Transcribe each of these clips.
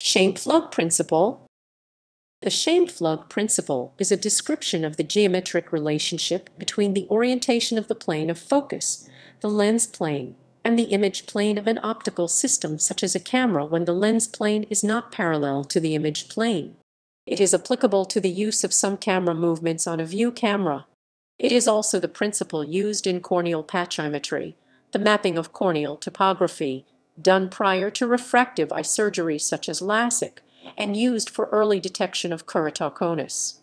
Scheimpflug principle The shame Scheimpflug principle is a description of the geometric relationship between the orientation of the plane of focus, the lens plane, and the image plane of an optical system such as a camera when the lens plane is not parallel to the image plane. It is applicable to the use of some camera movements on a view camera. It is also the principle used in corneal pachymetry, the mapping of corneal topography, done prior to refractive eye surgery such as LASIK, and used for early detection of keratoconus.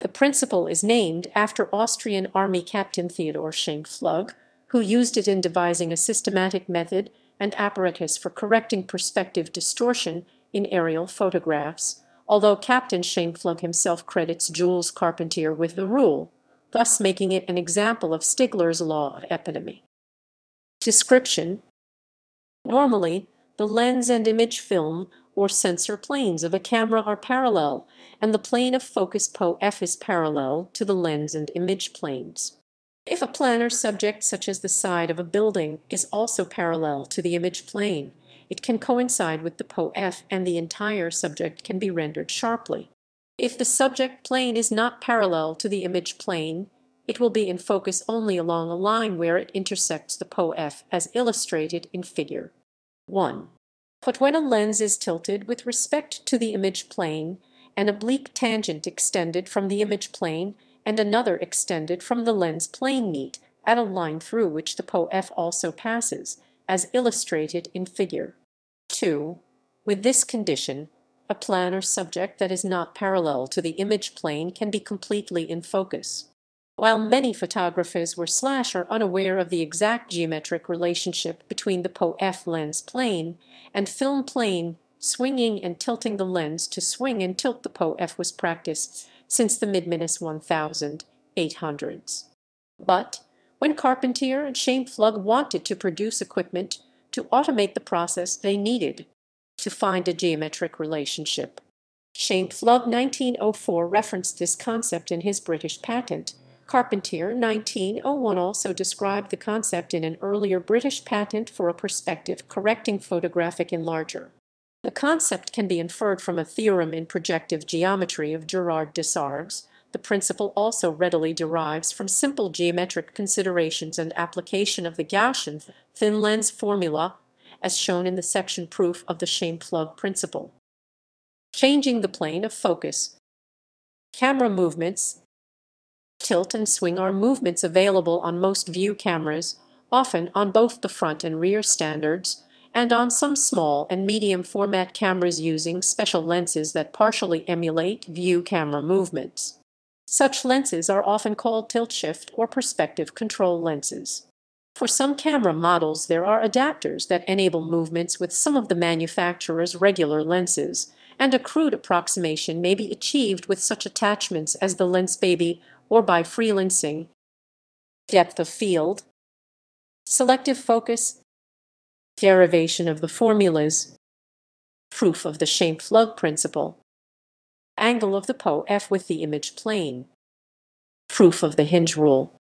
The principle is named after Austrian Army Captain Theodor Scheimpflug, who used it in devising a systematic method and apparatus for correcting perspective distortion in aerial photographs, although Captain Scheimpflug himself credits Jules Carpentier with the rule, thus making it an example of Stigler's law of eponymy. Description Normally, the lens and image film or sensor planes of a camera are parallel, and the plane of focus PO-F is parallel to the lens and image planes. If a planar subject such as the side of a building is also parallel to the image plane, it can coincide with the PO-F and the entire subject can be rendered sharply. If the subject plane is not parallel to the image plane, it will be in focus only along a line where it intersects the PO-F as illustrated in figure 1. But when a lens is tilted with respect to the image plane, an oblique tangent extended from the image plane and another extended from the lens plane meet at a line through which the PO-F also passes, as illustrated in figure 2. With this condition, a planar subject that is not parallel to the image plane can be completely in focus. While many photographers were slash are unaware of the exact geometric relationship between the PO-F lens plane and film plane, swinging and tilting the lens to swing and tilt the PO-F was practiced since the mid-1800s. But when Carpentier and Scheimpflug wanted to produce equipment to automate the process they needed to find a geometric relationship. Scheimpflug 1904 referenced this concept in his British patent, Carpentier 1901 also described the concept in an earlier British patent for a perspective correcting photographic enlarger. The concept can be inferred from a theorem in projective geometry of Gerard Desargues. The principle also readily derives from simple geometric considerations and application of the Gaussian thin lens formula, as shown in the section proof of the Scheimpflug principle. Changing the plane of focus. Camera movements Tilt and swing are movements available on most view cameras, often on both the front and rear standards, and on some small and medium format cameras using special lenses that partially emulate view camera movements. Such lenses are often called tilt-shift or perspective control lenses. For some camera models there are adapters that enable movements with some of the manufacturer's regular lenses, and a crude approximation may be achieved with such attachments as the Lensbaby or by freelensing, depth of field, selective focus, derivation of the formulas, proof of the Scheimpflug principle, angle of the PO-F with the image plane, proof of the hinge rule.